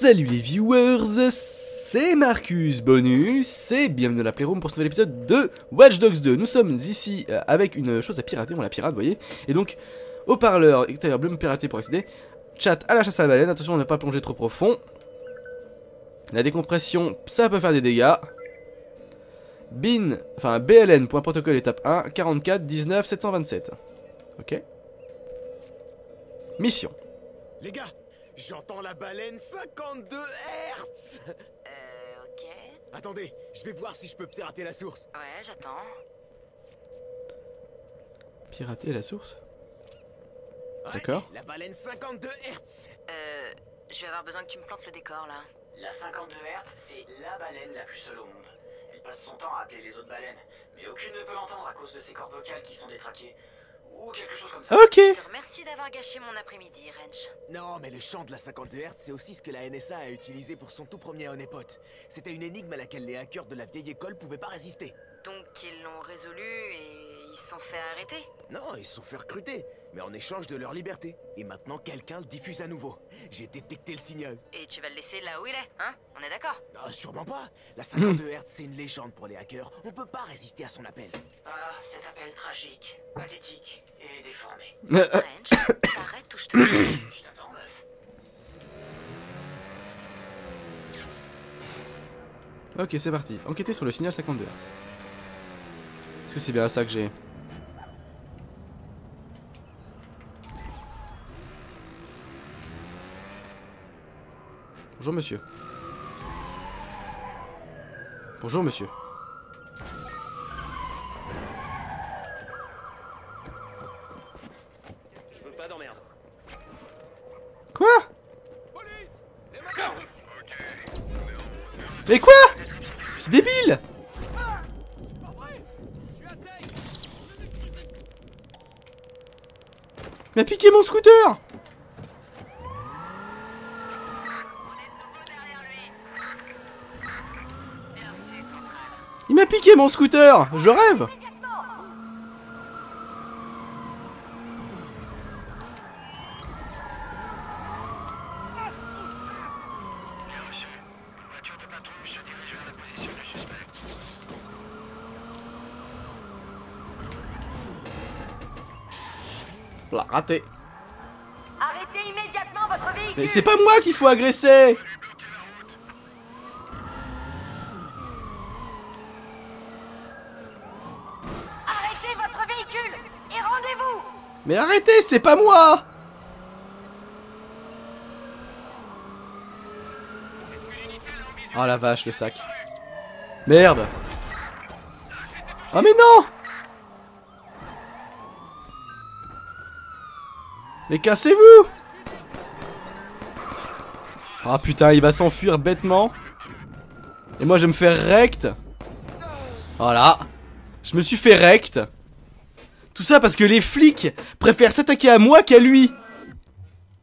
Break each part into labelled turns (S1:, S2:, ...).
S1: Salut les viewers, c'est Marcus Bonus et bienvenue dans la Playroom pour ce nouvel épisode de Watch Dogs 2. Nous sommes ici euh, avec une chose à pirater, on la pirate, vous voyez. Et donc, haut-parleur, extérieur bleu, pirater pour accéder. Chat à la chasse à la baleine, attention à ne pas plonger trop profond. La décompression, ça peut faire des dégâts. Bin, enfin BLN, point protocole étape 1, 44 19 727. Ok. Mission.
S2: Les gars, j'entends la baleine 52 Hertz
S3: Euh, ok.
S2: Attendez, je vais voir si je peux pirater la source.
S3: Ouais, j'attends.
S1: Pirater la source
S2: Ouais,
S1: D'accord.
S2: La baleine 52 Hertz
S3: Euh, je vais avoir besoin que tu me plantes le décor là.
S4: La 52 Hz, c'est la baleine la plus seule au monde. Elle passe son temps à appeler les autres baleines, mais aucune ne peut l'entendre à cause de ses cordes vocales qui sont détraquées. Ou quelque chose comme ça.
S1: Ok.
S3: Remercie d'avoir gâché mon après-midi, Wrench.
S2: Non, mais le chant de la 52 Hertz, c'est aussi ce que la NSA a utilisé pour son tout premier honeypot. C'était une énigme à laquelle les hackers de la vieille école pouvaient pas résister.
S3: Donc ils l'ont résolu et se sont fait arrêter.
S2: Non, ils se sont fait recruter, mais en échange de leur liberté. Et maintenant, quelqu'un le diffuse à nouveau. J'ai détecté le signal.
S3: Et tu vas le laisser là où il est, hein? On est d'accord?
S2: Ah, sûrement pas La 52 Hertz, c'est une légende pour les hackers. On peut pas résister à son appel.
S4: Ah, cet appel tragique, pathétique et déformé.
S3: Wrench, arrête ou je te...
S4: Je t'attends, meuf.
S1: Ok, c'est parti. Enquêter sur le signal 52 Hz. Est-ce que c'est bien ça que j'ai Bonjour monsieur. Bonjour monsieur.
S2: Je veux pas d'emmerde.
S1: Quoi? Mais quoi? Débile Il m'a piqué mon scooter m'a piqué mon scooter Je rêve. Là, raté.
S5: Arrêtez immédiatement votre véhicule.
S1: Mais c'est pas moi qu'il faut agresser
S5: Arrêtez votre véhicule Et rendez-vous
S1: Mais arrêtez, c'est pas moi Oh la vache, le sac. Merde Oh mais non Mais cassez-vous Ah putain, il va s'enfuir bêtement. Et moi je vais me faire rect. Voilà. Je me suis fait rect. Tout ça parce que les flics préfèrent s'attaquer à moi qu'à lui.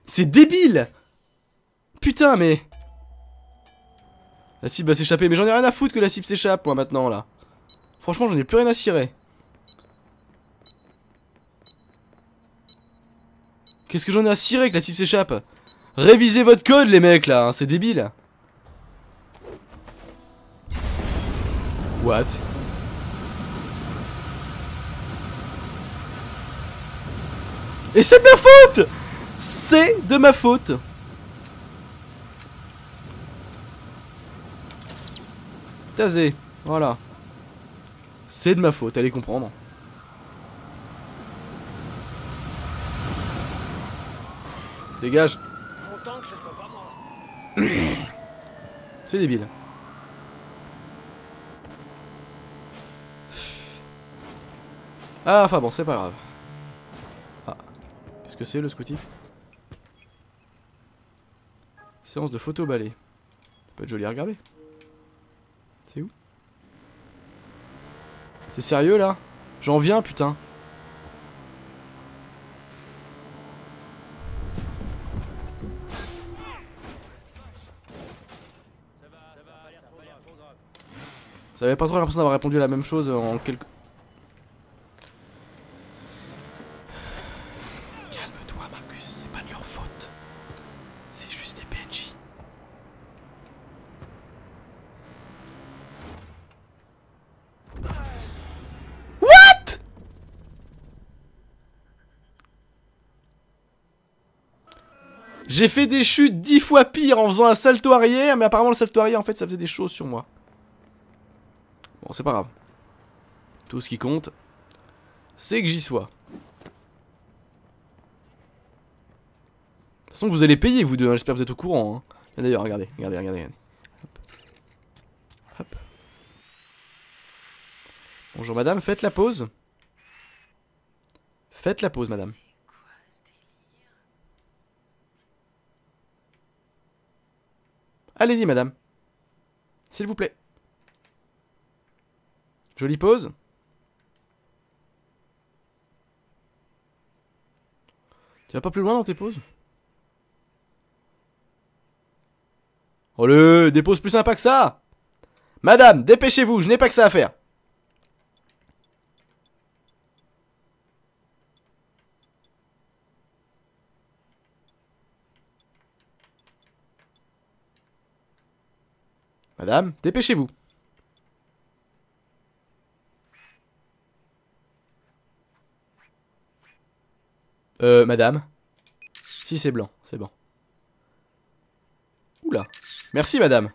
S1: C'est débile. Putain, mais... La cible va s'échapper, mais j'en ai rien à foutre que la cible s'échappe, moi, maintenant, là. Franchement, j'en ai plus rien à cirer. Qu'est-ce que j'en ai à cirer que la cible s'échappe? Révisez votre code, les mecs, là, hein, c'est débile. What? Et c'est de ma faute C'est de ma faute Tasé, voilà. C'est de ma faute, allez comprendre. Dégage. C'est débile. Ah, enfin bon, c'est pas grave. Que c'est le scoutif? Séance de photo balai. Ça peut être joli à regarder. C'est où? T'es sérieux là? J'en viens putain. J'avais pas trop l'impression d'avoir répondu à la même chose en quelques... Calme-toi Marcus, c'est pas de leur faute. C'est juste des PNJ. J'ai fait des chutes dix fois pire en faisant un salto arrière, mais apparemment le salto arrière, en fait, ça faisait des choses sur moi. Bon, c'est pas grave. Tout ce qui compte, c'est que j'y sois. De toute façon, vous allez payer, vous deux, hein, j'espère que vous êtes au courant. Hein. D'ailleurs, regardez, regardez, regardez. regardez. Hop. Bonjour madame, faites la pause. Faites la pause, madame. Allez-y, madame. S'il vous plaît. Jolie pause. Tu vas pas plus loin dans tes pauses Allez, des pauses plus sympas que ça Madame, dépêchez-vous, je n'ai pas que ça à faire. Madame, dépêchez-vous. Euh, madame. Si c'est blanc, c'est bon. Oula. Merci, madame.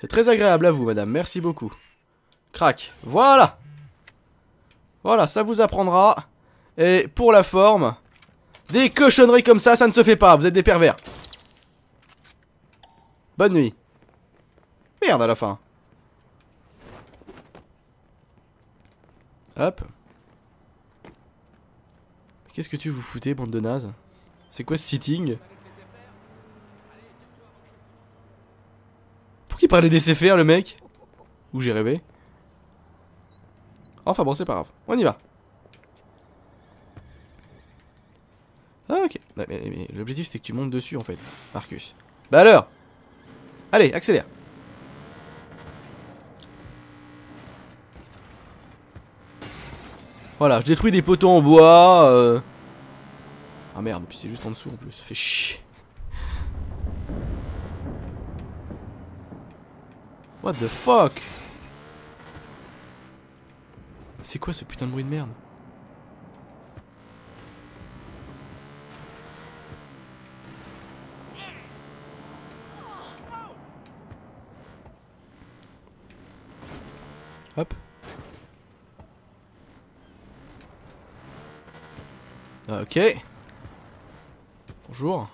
S1: C'est très agréable à vous, madame. Merci beaucoup. Crac. Voilà. Voilà, ça vous apprendra. Et pour la forme, des cochonneries comme ça, ça ne se fait pas. Vous êtes des pervers. Bonne nuit. Merde à la fin. Hop. Qu'est-ce que tu vous foutez, bande de nazes? C'est quoi ce sitting? Pourquoi il parlait des faire le mec? Ou j'ai rêvé? Enfin bon, c'est pas grave. On y va. Ah, ok. L'objectif c'est que tu montes dessus en fait, Marcus. Bah alors Allez, accélère. Voilà, je détruis des poteaux en bois. euh. Ah merde, puis c'est juste en dessous en plus, ça fait chier. What the fuck? C'est quoi ce putain de bruit de merde? Hop. Ok. Bonjour.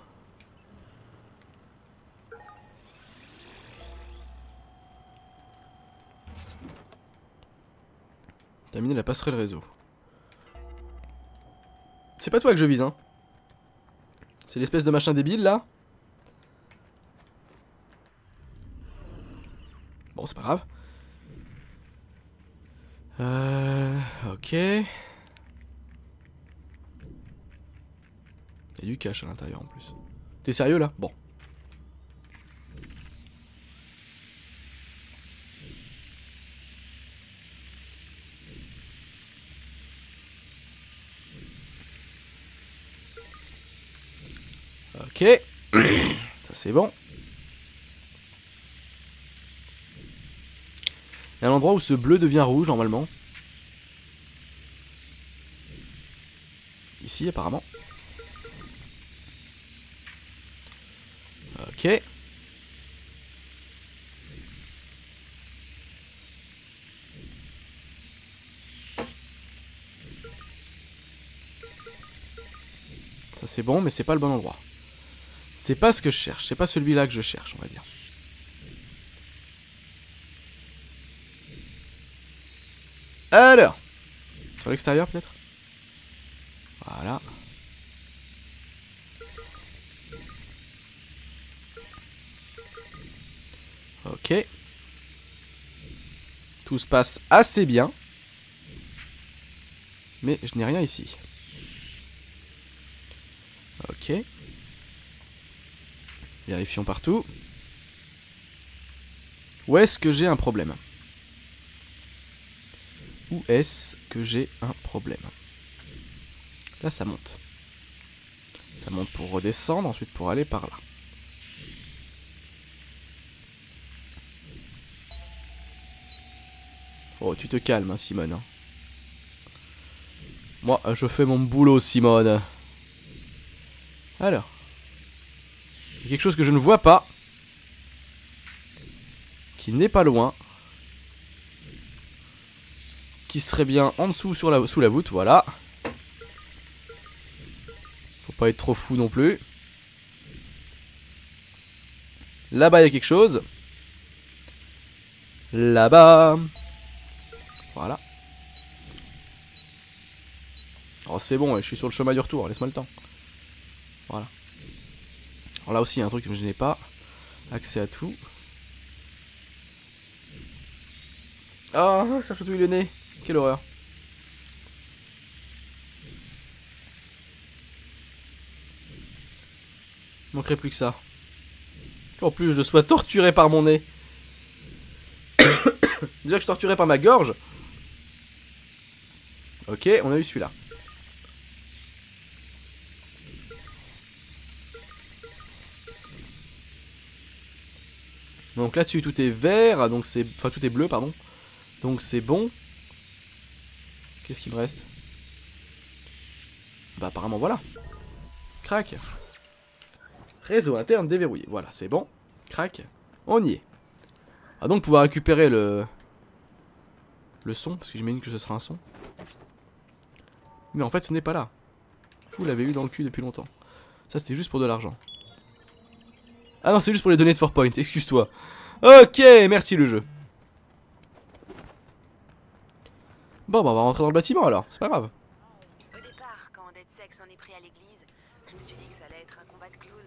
S1: Terminer la passerelle réseau. C'est pas toi que je vise, hein. C'est l'espèce de machin débile, là. Bon, c'est pas grave. Euh... Ok. Il y a du cash à l'intérieur en plus. T'es sérieux là? Bon. Ok. Ça c'est bon. Il y a un endroit où ce bleu devient rouge normalement. Ici apparemment. Ok. Ça c'est bon, mais c'est pas le bon endroit. C'est pas ce que je cherche, c'est pas celui-là que je cherche, on va dire. Alors Sur l'extérieur peut-être? Voilà. Tout se passe assez bien. Mais je n'ai rien ici. Ok. Vérifions partout. Où est-ce que j'ai un problème? Où est-ce que j'ai un problème? Là, ça monte. Ça monte pour redescendre, ensuite pour aller par là. Oh, tu te calmes, hein, Simone. hein. Moi, je fais mon boulot, Simone. Alors. y a quelque chose que je ne vois pas. Qui n'est pas loin. Qui serait bien en dessous sous la voûte, voilà. Faut pas être trop fou non plus. Là-bas, il y a quelque chose. Là-bas. Voilà. Oh, c'est bon, je suis sur le chemin du retour, laisse-moi le temps. Voilà. Alors là aussi, il y a un truc que je n'ai pas. Accès à tout. Oh, ça chatouille le nez. Quelle horreur. Il manquerait plus que ça. En plus, je sois torturé par mon nez. Déjà que je suis torturé par ma gorge. Ok, on a eu celui-là. Donc là-dessus, tout est vert, donc c'est... Enfin, tout est bleu, pardon. Donc c'est bon. Qu'est-ce qu'il me reste? Bah apparemment, voilà. Crac. Réseau interne déverrouillé. Voilà, c'est bon. Crac. On y est. Ah donc pouvoir récupérer le... Le son, parce que j'imagine que ce sera un son. Mais en fait, ce n'est pas là. Vous l'avez eu dans le cul depuis longtemps. Ça, c'était juste pour de l'argent. Ah non, c'est juste pour les données de 4point, excuse-toi. Ok, merci le jeu. Bon, bah on va rentrer dans le bâtiment alors, c'est pas grave.
S3: Au départ, quand Dead Sex en est pris à l'église, je me suis dit que ça allait être un combat de clown.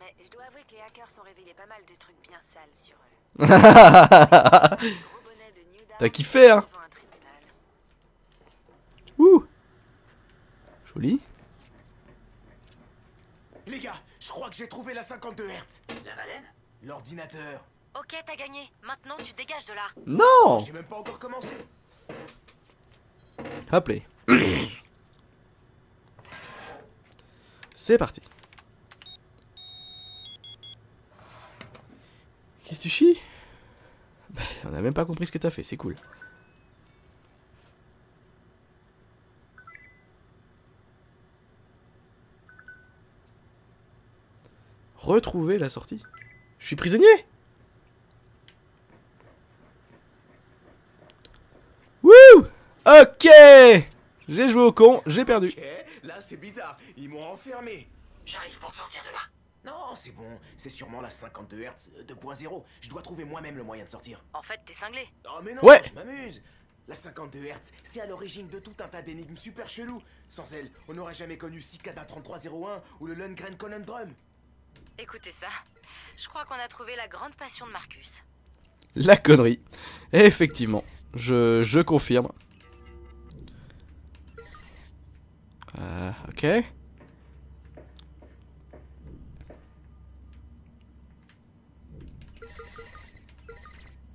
S3: Mais je dois avouer que les hackers ont révélé pas mal de trucs bien sales sur eux.
S1: T'as kiffé, hein? Ouh Joli.
S2: Les gars, je crois que j'ai trouvé la 52 Hz.
S4: La baleine?
S2: L'ordinateur.
S5: Ok, t'as gagné. Maintenant, tu dégages de là.
S1: Non
S2: J'ai même pas encore commencé.
S1: Hop là. C'est parti. Qu'est-ce que tu chies? Bah, On a même pas compris ce que t'as fait, c'est cool. Retrouver la sortie. Je suis prisonnier Wouh Ok J'ai joué au con, j'ai perdu.
S2: Ok, là c'est bizarre. Ils m'ont enfermé.
S4: J'arrive pour te sortir de là.
S2: Non, c'est bon. C'est sûrement la 52 Hz 2.0. Je dois trouver moi-même le moyen de sortir.
S3: En fait, t'es cinglé.
S2: Oh mais non,
S1: Ouais.
S2: je m'amuse. La 52 Hz, c'est à l'origine de tout un tas d'énigmes super chelous. Sans elle, on n'aurait jamais connu Cicada 3301 ou le Lundgren Conundrum.
S3: Écoutez ça. Je crois qu'on a trouvé la grande passion de Marcus.
S1: La connerie. Effectivement, je, je confirme. Euh, ok.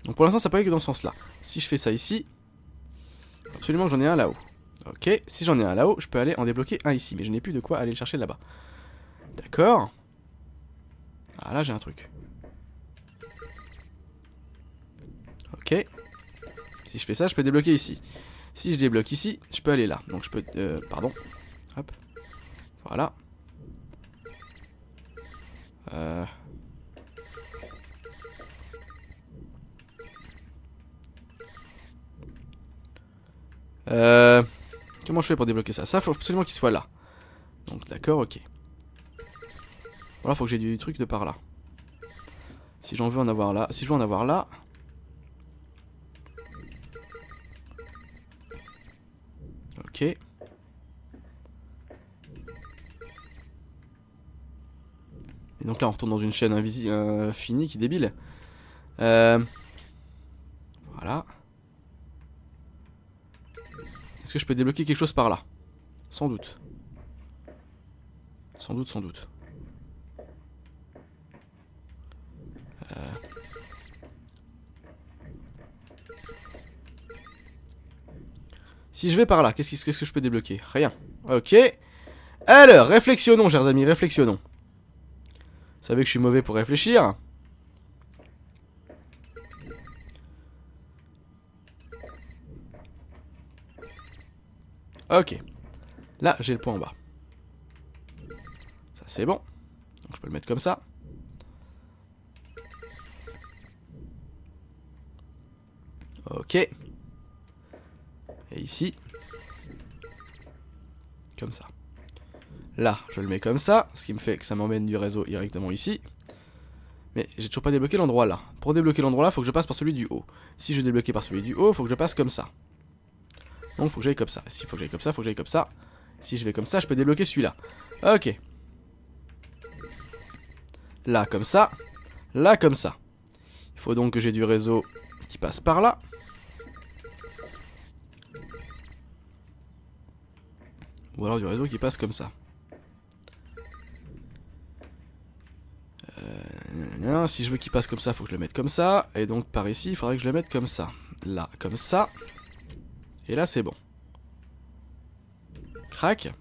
S1: Donc pour l'instant ça peut aller que dans ce sens là. Si je fais ça ici, absolument que j'en ai un là-haut. Ok, si j'en ai un là-haut, je peux aller en débloquer un ici, mais je n'ai plus de quoi aller le chercher là-bas. D'accord. Ah là j'ai un truc. Ok. Si je fais ça, je peux débloquer ici. Si je débloque ici, je peux aller là. Donc je peux... Euh, pardon. Hop. Voilà. Euh... Euh... Comment je fais pour débloquer ça? Ça, faut absolument qu'il soit là. Donc d'accord, ok. Voilà, faut que j'ai du truc de par là. Si j'en veux en avoir là. Si je veux en avoir là... Ok. Et donc là on retourne dans une chaîne invisible infinie qui est débile. Euh... Voilà. Est-ce que je peux débloquer quelque chose par là? Sans doute. Sans doute, sans doute. Si je vais par là, qu'est-ce que je peux débloquer? Rien. Ok. Alors, réflexionnons, chers amis, réflexionnons. Vous savez que je suis mauvais pour réfléchir. Ok. Là, j'ai le point en bas. Ça, c'est bon. Donc, je peux le mettre comme ça. Ok. Et ici. Comme ça. Là, je le mets comme ça, ce qui me fait que ça m'emmène du réseau directement ici. Mais j'ai toujours pas débloqué l'endroit là. Pour débloquer l'endroit là, faut que je passe par celui du haut. Si je débloque par celui du haut, faut que je passe comme ça. Donc faut que j'aille comme ça. S'il faut que j'aille comme ça, faut que j'aille comme ça. Si je vais comme ça, je peux débloquer celui-là. Ok. Là comme ça. Là comme ça. Il faut donc que j'ai du réseau qui passe par là. Ou alors du réseau qui passe comme ça. Euh, si je veux qu'il passe comme ça, faut que je le mette comme ça. Et donc par ici, il faudrait que je le mette comme ça. Là, comme ça. Et là, c'est bon. Crac.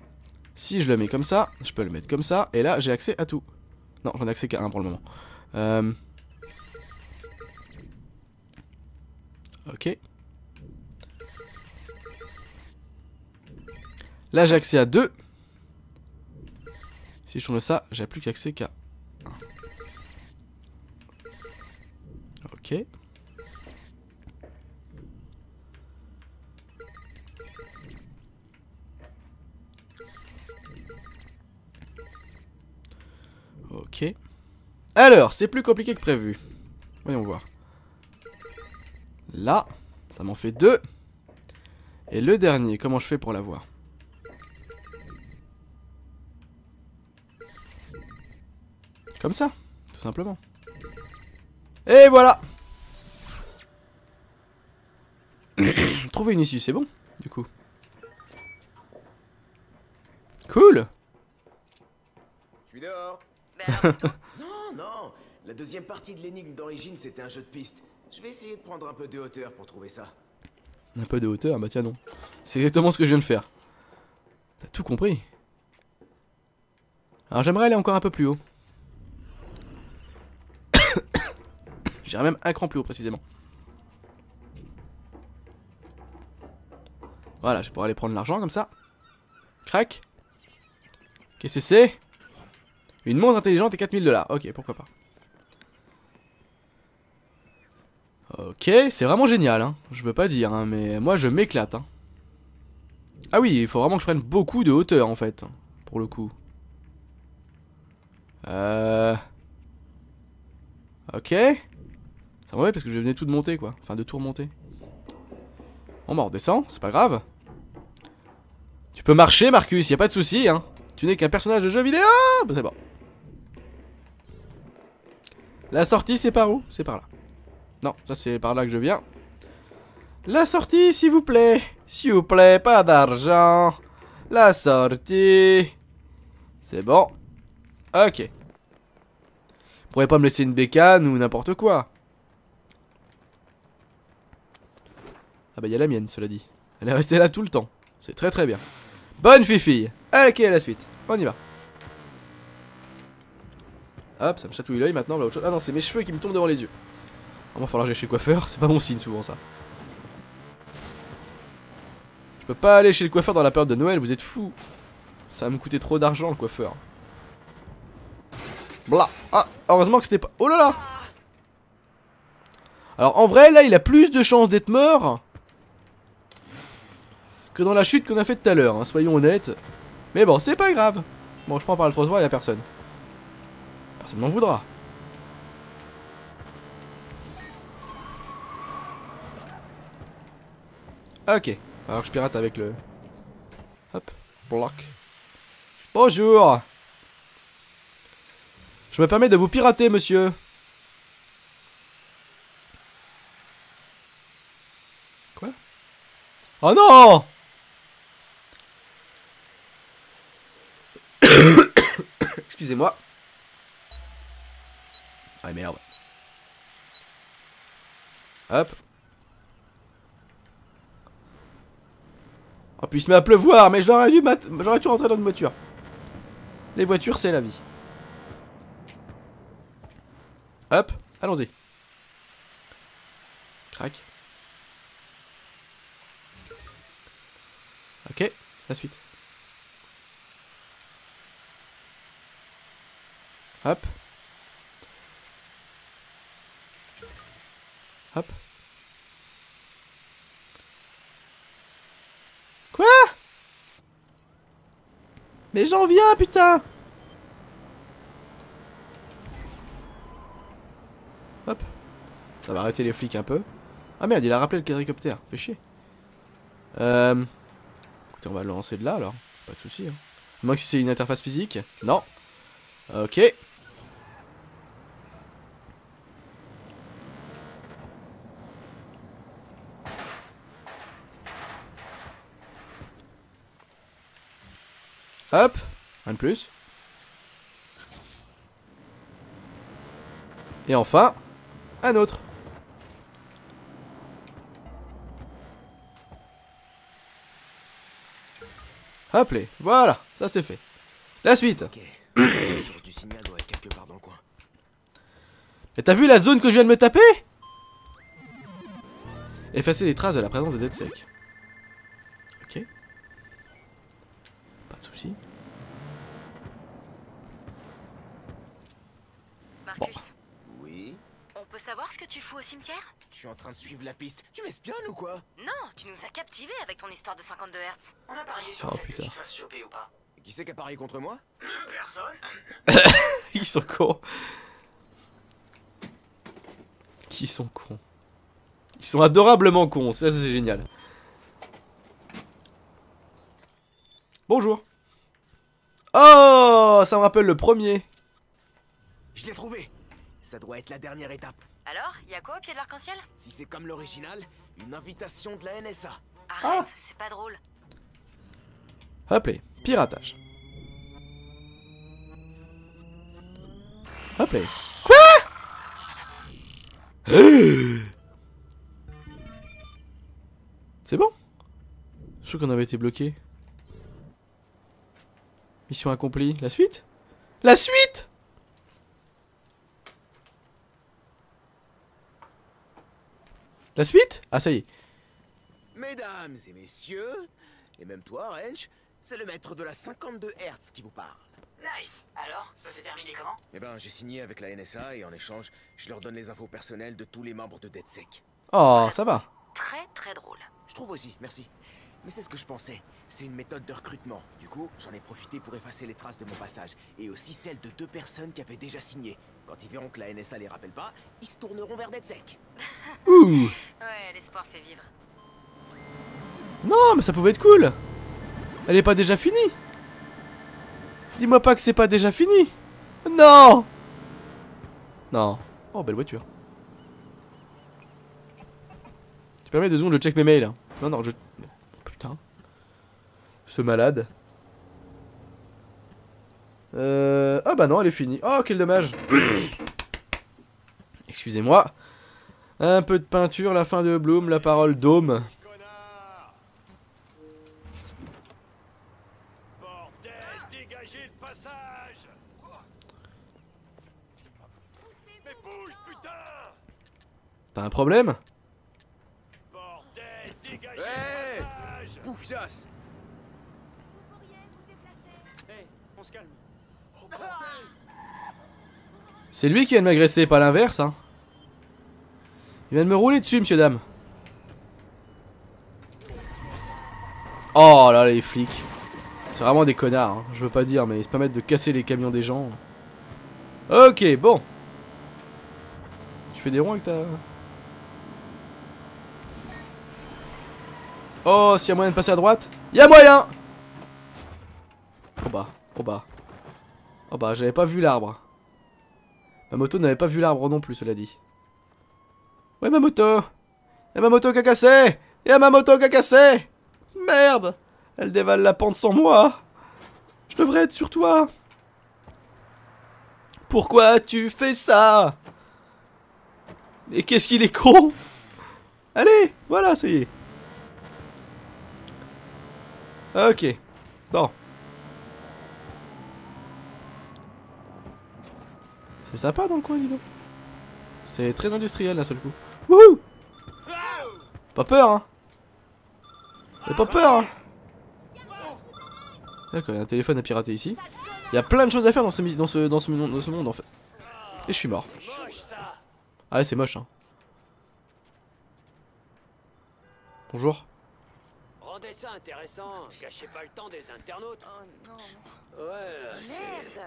S1: Si je le mets comme ça, je peux le mettre comme ça. Et là, j'ai accès à tout. Non, j'en ai accès qu'à un pour le moment. Euh... Ok. Là, j'ai accès à deux. Si je tourne ça, j'ai plus qu'accès qu'à un. Ok. Ok. Alors, c'est plus compliqué que prévu. Voyons voir. Là, ça m'en fait deux. Et le dernier, comment je fais pour l'avoir? Comme ça, tout simplement. Et voilà Trouver une issue, c'est bon, du coup. Cool
S2: Je suis dehors.
S5: Ben.
S2: Non, non. La deuxième partie de l'énigme d'origine, c'était un jeu de piste. Je vais essayer de prendre un peu de hauteur pour trouver ça.
S1: Un peu de hauteur, bah tiens non. C'est exactement ce que je viens de faire. T'as tout compris. Alors j'aimerais aller encore un peu plus haut. J'irai même un cran plus haut précisément. Voilà, je pourrais aller prendre l'argent comme ça. Crac. Qu'est-ce que c'est? Une montre intelligente et 4000 dollars. Ok, pourquoi pas. Ok, c'est vraiment génial, hein. Je veux pas dire, hein, mais moi je m'éclate, hein. Ah oui, il faut vraiment que je prenne beaucoup de hauteur, en fait, pour le coup. Euh... Ok. C'est vrai parce que je venais tout de monter, quoi. Enfin, de tout remonter. Bon, bah, on redescend, c'est pas grave. Tu peux marcher, Marcus, y a pas de souci, hein. Tu n'es qu'un personnage de jeu vidéo Bah, c'est bon. La sortie, c'est par où? C'est par là. Non, ça c'est par là que je viens. La sortie, s'il vous plaît. S'il vous plaît, pas d'argent. La sortie. C'est bon. Ok. Vous pourrez pas me laisser une bécane ou n'importe quoi. Ah bah il y a la mienne, cela dit. Elle est restée là tout le temps. C'est très très bien. Bonne fifille. Ok, à la suite. On y va. Hop, ça me chatouille l'œil maintenant. Là, autre chose. Ah non, c'est mes cheveux qui me tombent devant les yeux. Il va falloir que j'aille chez le coiffeur, c'est pas bon signe souvent ça. Je peux pas aller chez le coiffeur dans la période de Noël, vous êtes fous. Ça va me coûter trop d'argent le coiffeur. Blah Ah, heureusement que c'était pas... Oh là là Alors en vrai, là, il a plus de chances d'être mort que dans la chute qu'on a faite tout à l'heure, hein, soyons honnêtes. Mais bon, c'est pas grave. Bon, je prends par le trottoir, il a personne. Personne m'en voudra. Ok. Alors je pirate avec le... Hop. Bloc. Bonjour Je me permets de vous pirater, monsieur. Quoi? Oh non Excusez-moi. Ah merde. Hop. Oh puis il se met à pleuvoir, mais j'aurais dû, j'aurais dû rentrer dans une voiture. Les voitures, c'est la vie. Hop, allons-y. Crac. Ok, la suite. Hop. Hop. Quoi? Mais j'en viens, putain Hop. Ça va arrêter les flics un peu. Ah merde, il a rappelé le quadricoptère. Fait chier. Euh... Écoutez, on va le lancer de là alors. Pas de soucis. Hein. Si c'est une interface physique. Non. Ok. Hop. Un de plus. Et enfin, un autre. Hop les, voilà, ça c'est fait. La suite.
S2: Ok. La source du signal doit être quelque part dans le coin.
S1: Et t'as vu la zone que je viens de me taper? Effacer les traces de la présence de DeadSec. Ok. Pas de soucis.
S5: Marcus,
S2: Oui
S5: on peut savoir ce que tu fous au cimetière?
S2: Je suis en train de suivre la piste. Tu m'espionnes ou quoi?
S5: Non, tu nous as captivés avec ton histoire de 52 Hz.
S4: On a parié sur
S1: Oh,
S4: le fait que
S1: putain.
S4: tu te fasses choper ou pas.
S2: Qui c'est qui a parié contre moi?
S4: Personne.
S1: Ils sont cons. Qui sont cons? Ils sont adorablement cons, ça c'est génial. Bonjour. Oh, ça me rappelle le premier.
S2: Je l'ai trouvé Ça doit être la dernière étape.
S5: Alors, y a quoi au pied de l'arc-en-ciel?
S2: Si c'est comme l'original, une invitation de la NSA.
S5: Arrête, c'est pas drôle.
S1: Hop les, piratage. Hop les. Quoi? C'est bon? Je crois qu'on avait été bloqué. Mission accomplie. La suite? La suite? La suite? Ah ça y est.
S2: Mesdames et messieurs, et même toi, Wrench, c'est le maître de la 52 Hz qui vous parle.
S4: Nice. Alors, ça s'est terminé comment?
S2: Eh ben, j'ai signé avec la NSA et en échange, je leur donne les infos personnelles de tous les membres de DeadSec.
S1: Oh, ça va.
S5: Très très drôle.
S2: Je trouve aussi, merci. Mais c'est ce que je pensais. C'est une méthode de recrutement. Du coup, j'en ai profité pour effacer les traces de mon passage. Et aussi celles de deux personnes qui avaient déjà signé. Quand ils verront que la NSA les rappelle pas, ils se tourneront vers DeadSec.
S1: Ouh
S5: Ouais, l'espoir fait vivre.
S1: Non, mais ça pouvait être cool. Elle est pas déjà finie. Dis-moi pas que c'est pas déjà fini. Non. Non. Oh, belle voiture. Tu permets deux secondes, je check mes mails. Non, non, je... Putain. Ce malade. Euh... Ah bah non, elle est finie. Oh, quel dommage. Excusez-moi. Un peu de peinture, la fin de Bloom, la parole Dôme.
S6: Bordel, dégagez le passage Mais bouge, putain
S1: T'as un problème
S6: Bordel, dégagez
S2: Hey
S6: le passage
S2: Bouffias
S6: on se calme.
S1: C'est lui qui vient de m'agresser, pas l'inverse, hein. Il vient de me rouler dessus, monsieur dame. Oh là, les flics. C'est vraiment des connards, hein. je veux pas dire, mais ils se permettent de casser les camions des gens. Ok, bon. Tu fais des ronds avec ta... Oh, s'il y a moyen de passer à droite y a moyen Oh bah, oh bah. Oh bah, j'avais pas vu l'arbre. Ma moto n'avait pas vu l'arbre non plus, cela dit. Ouais, ma moto Y'a ma moto qui a cassé Y'a ma moto qui a cassé Merde Elle dévale la pente sans moi Je devrais être sur toi Pourquoi tu fais ça? Mais qu'est-ce qu'il est con? Allez, voilà, ça y est. Ok. Bon. C'est sympa dans le coin, dis donc. C'est très industriel d'un seul coup. Wouhou Pas peur, hein pas peur, hein D'accord, il y a un téléphone à pirater ici. Il y a plein de choses à faire dans ce, dans ce, dans ce, mon- dans ce monde en fait. Et je suis mort. Ah ouais, c'est moche hein. Bonjour.
S7: Rendez ça intéressant, gâchez pas le temps des internautes.
S3: Oh non.
S7: Ouais.
S3: Merde.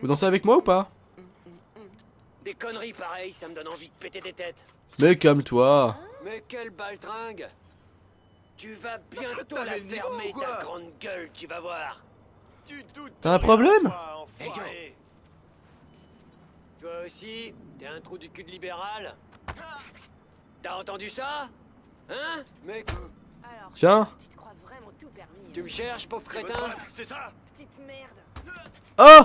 S1: Vous dansez avec moi ou pas?
S7: Des conneries pareilles, ça me donne envie de péter des têtes.
S1: Mais calme-toi.
S7: Mais quelle baltringue Tu vas bientôt
S2: t'avais
S7: la fermer, ta grande gueule, tu vas voir.
S6: Tu te doutes
S1: T'as un problème
S6: toi,
S2: Hey,
S6: enfoiré.
S7: Toi aussi, t'es un trou du cul de libéral T'as entendu ça? Hein? Mec,
S3: Alors,
S1: Tiens.
S3: tu te crois vraiment tout permis.
S7: tu me cherches, pauvre crétin?
S6: C'est ça?
S3: Petite merde.
S1: Oh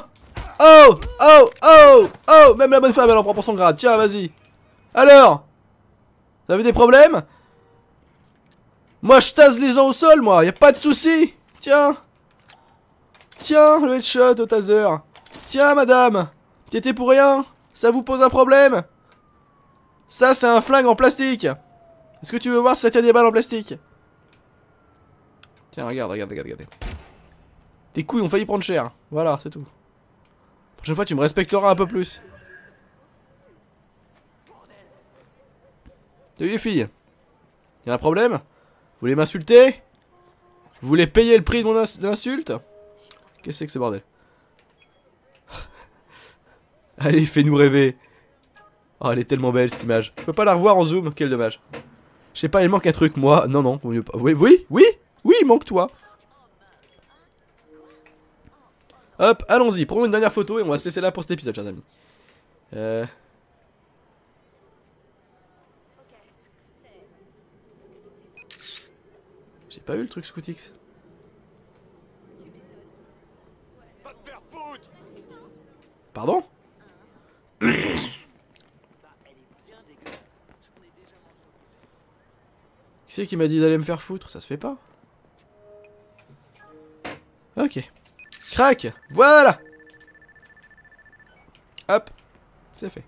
S1: Oh Oh Oh Oh Même la bonne femme elle en prend pour son grade. Tiens, vas-y. Alors Vous avez des problèmes? Moi je tasse les gens au sol, moi. Y a pas de souci. Tiens. Tiens, le headshot au taser. Tiens, madame. T'étais pour rien Ça vous pose un problème? Ça, c'est un flingue en plastique. Est-ce que tu veux voir si ça tient des balles en plastique? Tiens, regarde, regarde, regarde, regarde. Tes couilles ont failli prendre cher. Voilà, c'est tout. Prochaine fois, tu me respecteras un peu plus. Salut les filles. Y'a un problème? Vous voulez m'insulter? Vous voulez payer le prix de mon ins- de l'insulte? Qu'est-ce que c'est que ce bordel? Allez, fais-nous rêver. Oh, elle est tellement belle cette image. Je peux pas la revoir en zoom, quel dommage. Je sais pas, il manque un truc, moi. Non, non, vaut mieux pas. Oui, oui, oui, oui, il manque toi. Hop, allons-y, prenons une dernière photo et on va se laisser là pour cet épisode, chers amis. Euh... J'ai pas eu le truc Scootix. Pardon? Qui c'est qui m'a dit d'aller me faire foutre? Ça se fait pas? Ok. Crac Voilà Hop C'est fait.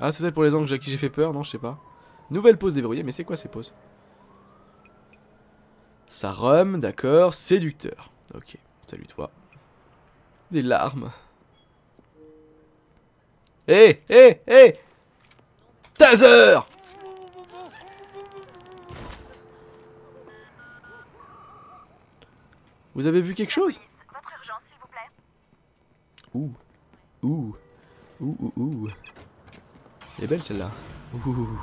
S1: Ah, c'est peut-être pour les angles à qui j'ai fait peur, non, je sais pas. Nouvelle pause déverrouillée, mais c'est quoi ces pauses Ça rhum, d'accord, séducteur. Ok, salut toi. Des larmes. Hé, hé, hé Taser Vous avez vu quelque chose?
S5: Votre urgence, s'il vous plaît.
S1: Ouh. Ouh. Ouh, ouh, ouh. Elle est belle celle-là. Ouh.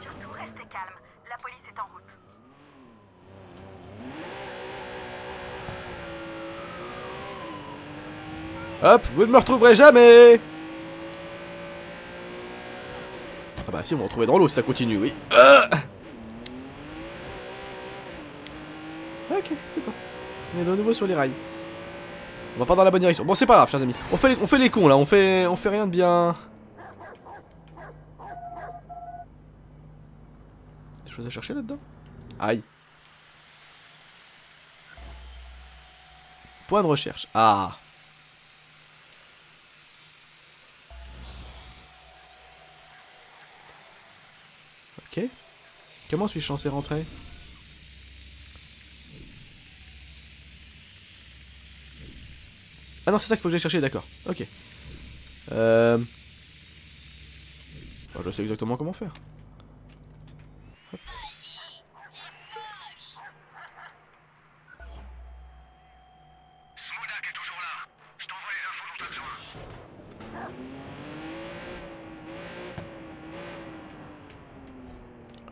S5: Surtout, restez calme. La police est en route.
S1: Hop, vous ne me retrouverez jamais Ah bah si, on va me retrouver dans l'eau si ça continue, oui. Ah ok, c'est bon. On est de nouveau sur les rails. On va pas dans la bonne direction. Bon, c'est pas grave, chers amis. On fait les, on fait les cons là, on fait, on fait rien de bien. Des choses à chercher là-dedans? Aïe. Point de recherche. Ah. Ok. Comment suis-je censé rentrer? Ah non, c'est ça qu'il faut que j'aille chercher, d'accord. Ok. Euh... bah, je sais exactement comment faire. Hop.
S6: Smodak est toujours là. Je t'envoie les infos dont t'as besoin.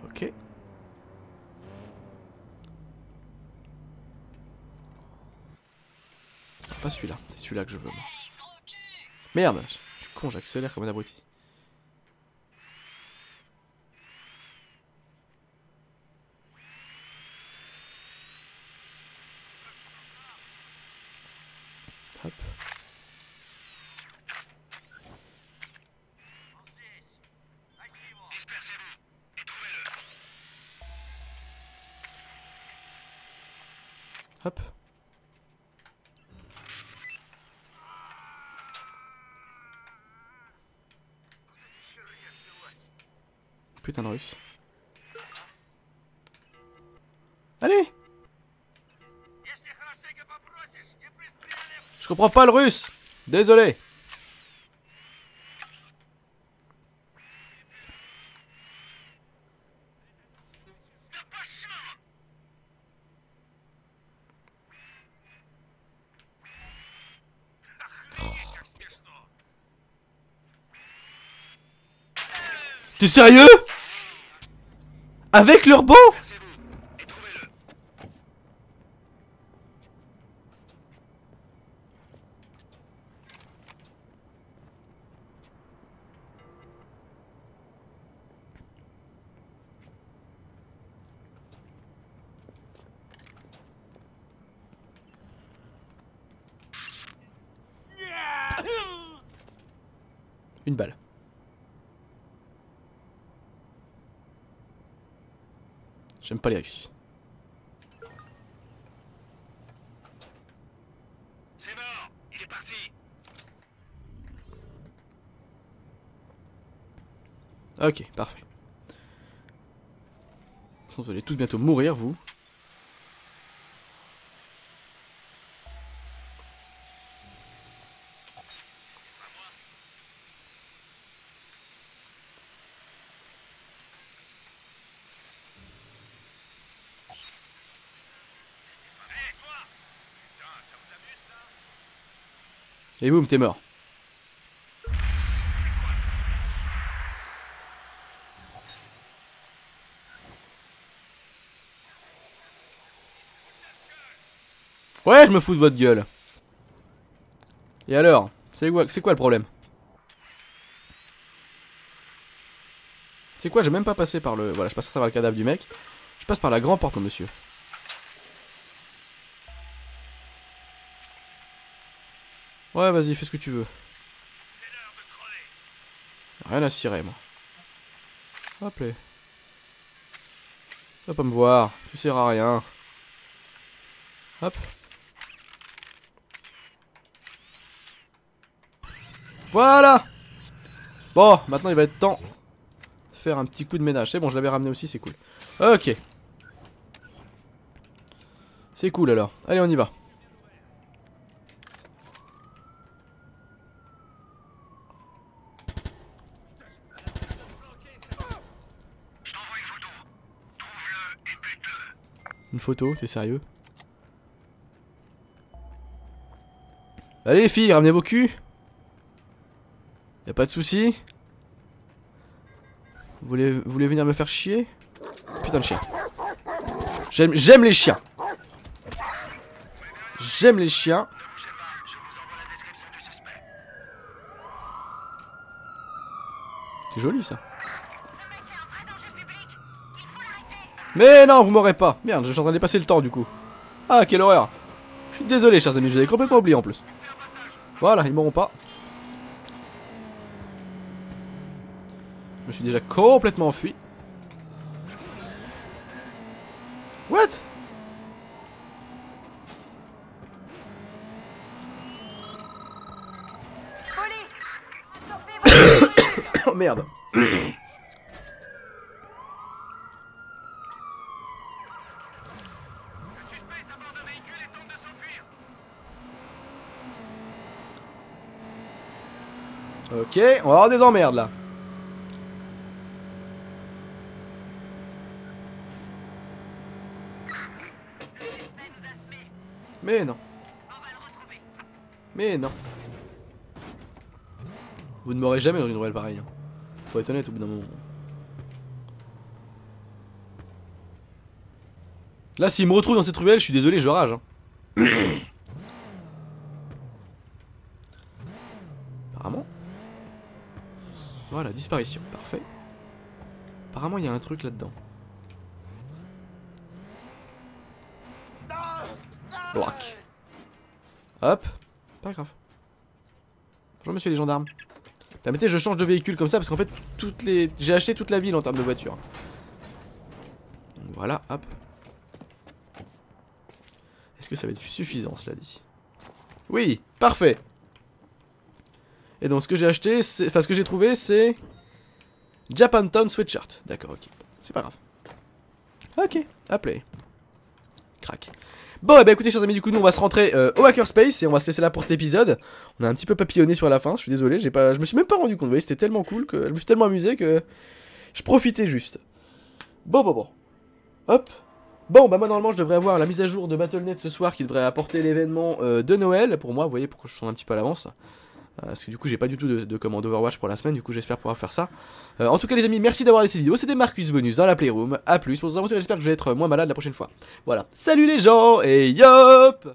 S1: Ok. Pas celui-là, c'est celui-là que je veux. moi. Merde, je suis con, j'accélère comme un abruti. Hop.
S6: Dispersez-vous et trouvez-le.
S1: Hop. Putain de russe. Allez. Je comprends pas le russe. Désolé. T'es sérieux? Avec leur beau Une balle. J'aime pas les Russes.
S6: C'est mort Il est parti
S1: Ok, parfait. Vous allez tous bientôt mourir, vous. Et boum, t'es mort. Ouais, je me fous de votre gueule. Et alors C'est quoi, le problème? C'est quoi J'ai même pas passé par le... Voilà, je passe à travers le cadavre du mec. Je passe par la grande porte, mon monsieur. Ouais, vas-y, fais ce que tu veux. Rien à cirer, moi. Hop là. Va pas me voir, tu sers à rien. Hop. Voilà Bon, maintenant il va être temps de faire un petit coup de ménage. C'est bon, je l'avais ramené aussi, c'est cool. Ok. C'est cool alors. Allez, on y va.
S6: Je t'envoie une photo. Trouve-le et bute-le.
S1: Une photo, t'es sérieux? Allez les filles, ramenez vos culs Y'a pas de soucis vous voulez, vous voulez venir me faire chier? Putain de chien. J'aime les chiens. J'aime les chiens. C'est joli ça. Mais non, vous m'aurez pas. Merde, je suis en train de passer le temps du coup. Ah, quelle horreur. Je suis désolé, chers amis, je vous complètement oublié en plus. Voilà, ils m'auront pas. Je me suis déjà complètement enfui. What
S5: Police Stoppez votre
S1: Oh merde. Ok, on va avoir des emmerdes là. Mais non. Mais non. Vous ne m'aurez jamais dans une ruelle pareille. hein. Faut être honnête au bout d'un moment. Là, s'il me retrouve dans cette ruelle, je suis désolé, je rage. hein. Apparemment. Voilà, disparition. Parfait. Apparemment, il y a un truc là-dedans. Black. Hop. Pas grave. Bonjour, monsieur les gendarmes. Permettez, je change de véhicule comme ça parce qu'en fait, toutes les, j'ai acheté toute la ville en termes de voiture. Donc voilà, hop. Est-ce que ça va être suffisant cela dit? Oui, parfait. Et donc ce que j'ai acheté, enfin ce que j'ai trouvé, c'est Japantown Sweatshirt. D'accord, ok. C'est pas grave. Ok, play. Crac. Bon, eh ben écoutez, chers amis, du coup, nous on va se rentrer euh, au Hackerspace et on va se laisser là pour cet épisode. On a un petit peu papillonné sur la fin, je suis désolé, j'ai pas, je me suis même pas rendu compte. Vous voyez, c'était tellement cool que je me suis tellement amusé que je profitais juste. Bon, bon, bon. Hop. Bon, bah moi normalement je devrais avoir la mise à jour de Battle.net ce soir qui devrait apporter l'événement euh, de Noël pour moi, vous voyez, pour que je sonne un petit peu à l'avance. Euh, parce que du coup j'ai pas du tout de, de commande Overwatch pour la semaine, du coup j'espère pouvoir faire ça. Euh, en tout cas les amis, merci d'avoir laissé la vidéo, c'était Marcus Bonus dans la Playroom, à plus pour vos aventures, j'espère que je vais être moins malade la prochaine fois. Voilà, salut les gens, et yop